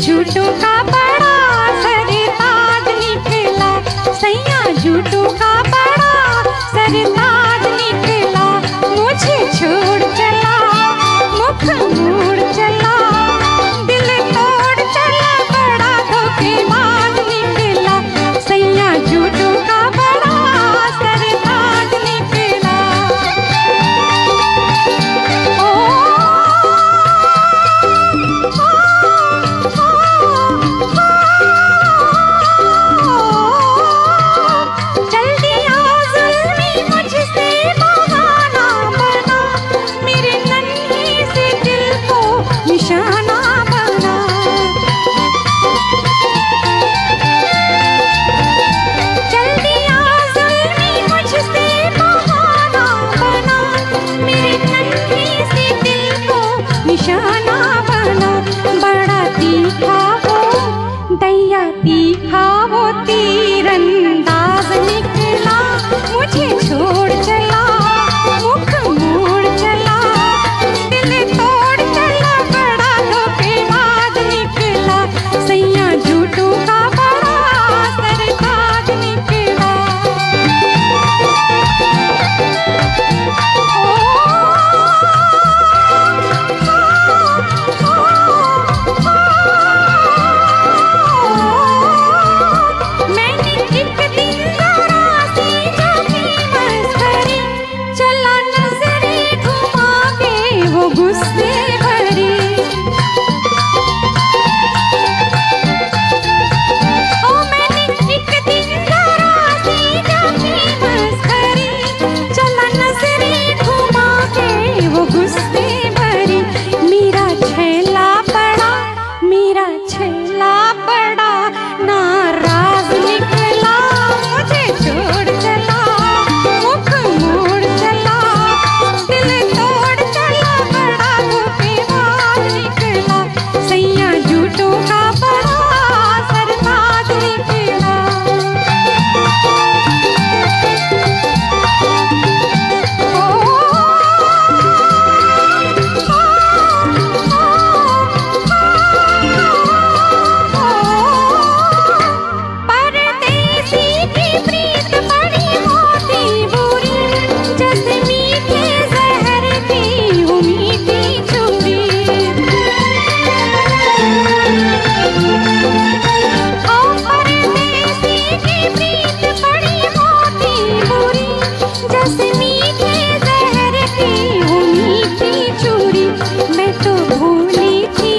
झूठों का बड़ा सरे बाद निकला सैया झूठों तो भूली थी,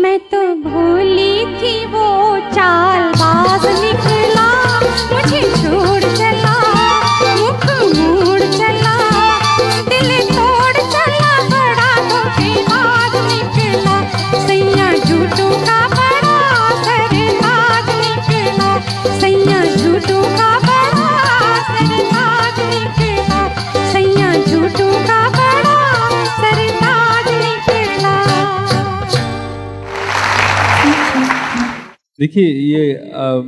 मैं तो भूली थी वो चालबाज निकला, मुझे छोड़ चला, मुख मोड़ चला, दिल तोड़ चला, बड़ा तो बेबाज निकला, सैया झूठों का बड़ा सरताज निकला, सैया झूठों का देखिए ये अ,